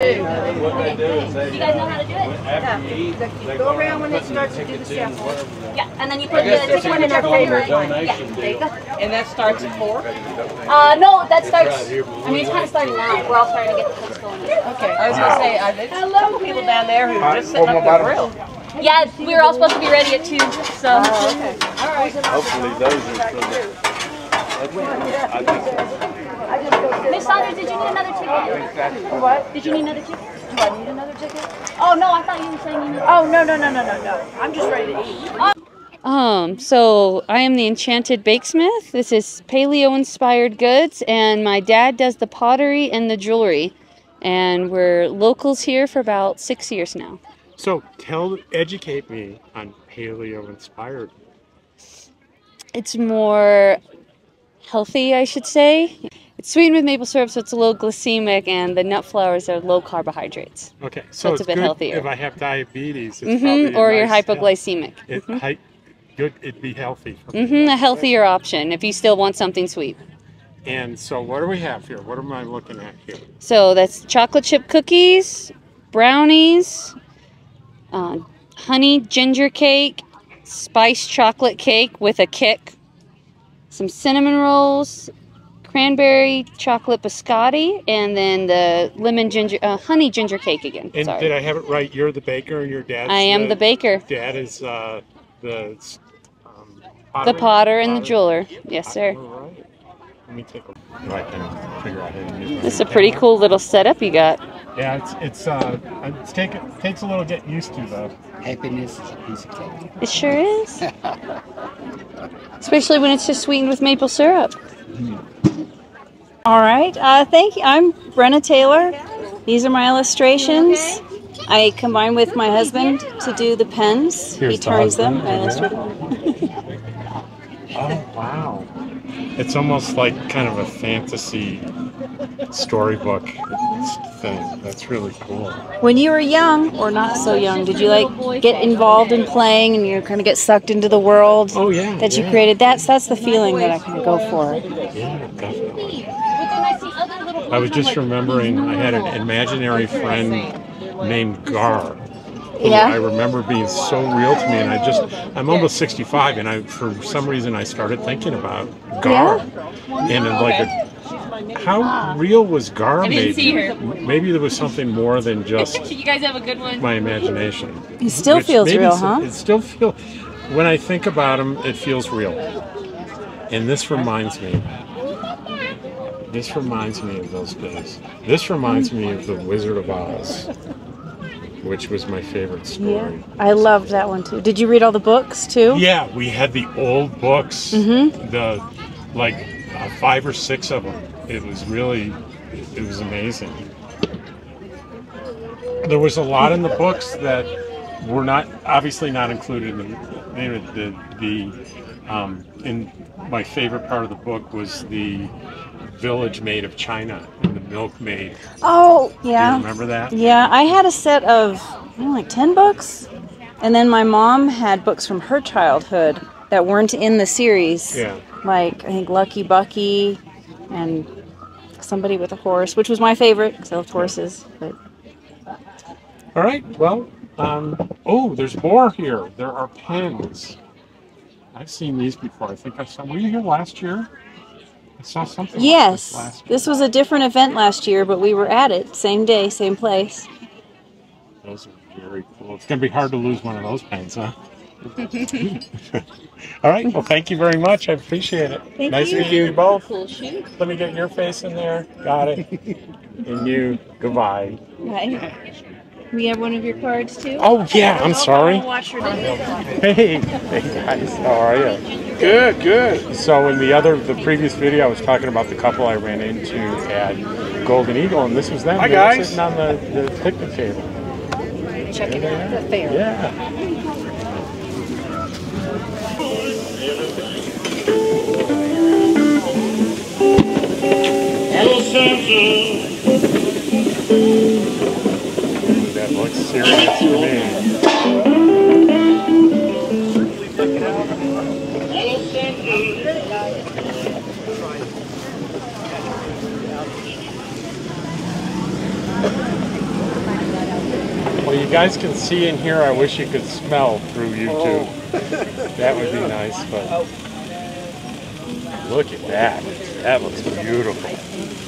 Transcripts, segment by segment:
What they do is they, You guys know how to do it? after you eat, they Go around when it put starts to do the tickets in, shuffle. Yeah, and then you put the guess ticket in that's your favorite favorite. Yeah, there you go. And that starts at four? Uh, no, that starts, I mean, it's kind of starting now. We're all starting to get the cooks going. Okay, I was gonna say, I, there's some people down there who are just setting up the grill. Yeah, we were all supposed to be ready at two, so. Okay. All right. Hopefully those are for the. I think Miss Saunders, did you need another ticket? What? Did you need another ticket? Do I need another ticket? Oh, no, I thought you were saying you needed. Oh, no, no, no, no, no, no. I'm just ready to eat. Um, so I am the Enchanted Bakesmith. This is paleo inspired goods, and my dad does the pottery and the jewelry. And we're locals here for about six years now. So tell, educate me on paleo inspired. It's more healthy, I should say. Sweetened with maple syrup, so it's a little glycemic, and the nut flours are low carbohydrates. Okay, so it's it's, a bit good healthier. if I have diabetes. Hmm a Or you're nice- hypoglycemic. It, hi- good, it'd be healthy. For me. hmm A healthier option if you still want something sweet. And so what do we have here? What am I looking at here? So that's chocolate chip cookies, brownies, uh, honey ginger cake, spiced chocolate cake with a kick, some cinnamon rolls, cranberry chocolate biscotti, and then the lemon ginger, uh, honey ginger cake again. And Sorry. did I have it right? You're the baker and your dad. I am the baker, Dad is uh, the um, the potter, and the potter? jeweler. Yes, sir. All right. Let me take a so I can figure out how to use This is a my pretty camera. cool little setup you got. Yeah, it's it's uh it's take, takes a little getting used to though. Happiness is a piece of cake. It sure is. Especially when it's just sweetened with maple syrup. All right. Uh, thank you. I'm Brenna Taylor. These are my illustrations. I combine with my husband to do the pens. Here's he the turns them. I illustrate them. Oh wow! It's almost like kind of a fantasy storybook thing. That's really cool. When you were young or not so young, did you like get involved in playing and you kind of get sucked into the world Oh yeah. that you yeah. created? That's that's the feeling that I kind of go for. Yeah, definitely. I was just remembering I had an imaginary friend named Gar. who Yeah? I remember being so real to me, and I just, I'm almost 65, and I, for some reason, I started thinking about Gar. And it's like, a, how real was Gar didn't maybe? see her. Maybe there was something more than just You guys have a good one. my imagination. It still feels real, it's- huh? It still feel. When I think about him, it feels real. And this reminds me. This reminds me of those days. This reminds me of the Wizard of Oz, which was my favorite story. I loved that one too. Did you read all the books too? Yeah, we had the old books, Mm-hmm. the like uh, five or six of them. It was really, it was amazing. There was a lot in the books that were not obviously not included in the the, the um, in my favorite part of the book was the village made of China and the milkmaid. Oh, Do you yeah. remember that? Yeah, I had a set of know, like 10 books. And then my mom had books from her childhood that weren't in the series. Yeah. Like, I think Lucky Bucky and Somebody with a Horse, which was my favorite because I loved horses. But All right. Well, um, oh, there's more here. There are pens. I've seen these before. I think I saw. Were you here last year? I saw something. like yes, this last year. this was a different event last year, but we were at it, same day, same place. Those are very cool. It's gonna be hard to lose one of those pens, huh? All right. Well, thank you very much. I appreciate it. Thank nice you. meet you both. Cool shoot. Let me get your face in there. Got it. and you. Goodbye. Right. We have one of your cards too. Oh yeah. I'm oh, sorry. Watch your name. Hey, hey guys, how are you? Good, good. So in the other, the previous video, I was talking about the couple I ran into at Golden Eagle, and this was them. Hi, They were. Sitting on the, the picnic table. Checking out the fair. Yeah. That looks serious to me. Well, you guys can see in here. I wish you could smell through YouTube. That would be nice, but look at that. That looks beautiful.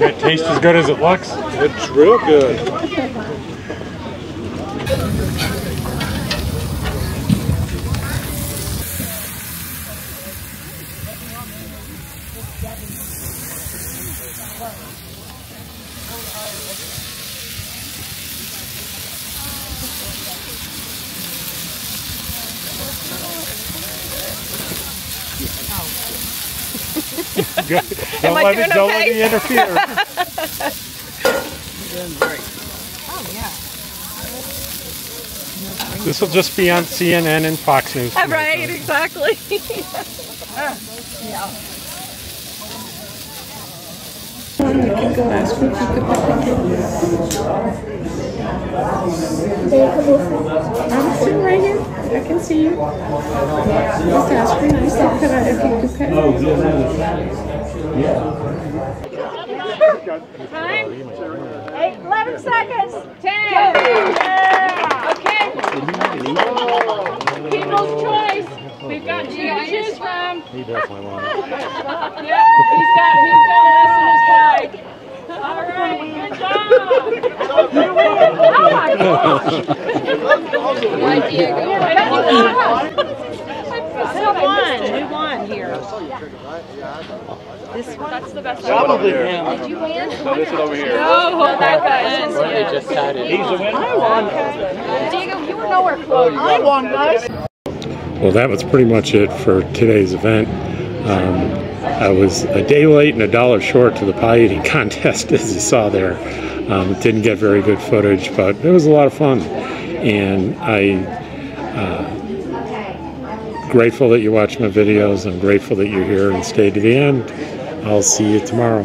it taste as good as it looks? It's real good. Good. Don't I let doing it, don't let okay? me interfere. Oh, this will just be on CNN and Fox News. Right, exactly. I'm sitting right here. I can see you. Just ask her nice could I, if you could cut Eight, 11 seconds. 10. Yeah. Okay. People's choice. We've got two to choose from. He definitely won. Yep, he's got, he's got listener's pride. All right, good job. Oh my gosh. Who won? Who won here? This one? That's the best. Probably him. Did you win? This is over here. Oh, that guy is. just started. He's the winner. I won. Diego, you were nowhere close. I won, guys. Well, that was pretty much it for today's event. Um, I was a day late and a dollar short to the pie eating contest, as you saw there. Um, didn't get very good footage, but it was a lot of fun. And I uh, grateful that you watch my videos. I'm grateful that you're here and stayed to the end. I'll see you tomorrow.